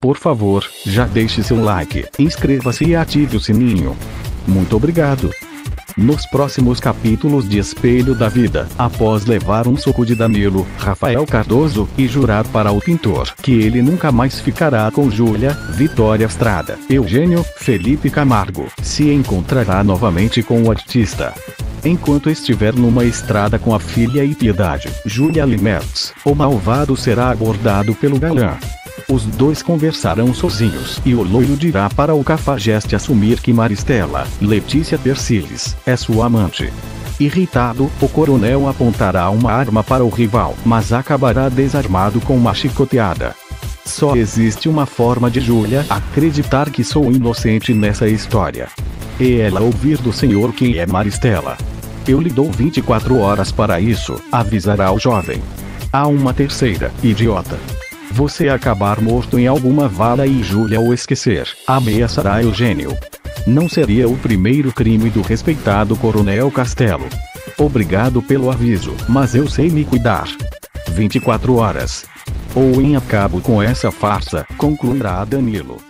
por favor, já deixe seu like, inscreva-se e ative o sininho. Muito obrigado. Nos próximos capítulos de Espelho da Vida, após levar um soco de Danilo, Rafael Cardoso, e jurar para o pintor que ele nunca mais ficará com Júlia, Vitória Estrada, Eugênio, Felipe Camargo, se encontrará novamente com o artista. Enquanto estiver numa estrada com a filha e Piedade, Júlia Limertz, o malvado será abordado pelo galã. Os dois conversarão sozinhos e o loiro dirá para o cafajeste assumir que Maristela, Letícia Persiles, é sua amante. Irritado, o coronel apontará uma arma para o rival, mas acabará desarmado com uma chicoteada. Só existe uma forma de Júlia acreditar que sou inocente nessa história. E ela ouvir do senhor quem é Maristela. Eu lhe dou 24 horas para isso, avisará o jovem. Há uma terceira, idiota. Você acabar morto em alguma vala e Júlia o esquecer, ameaçará Eugênio. Não seria o primeiro crime do respeitado Coronel Castelo. Obrigado pelo aviso, mas eu sei me cuidar. 24 horas. Ou em acabo com essa farsa, concluirá Danilo.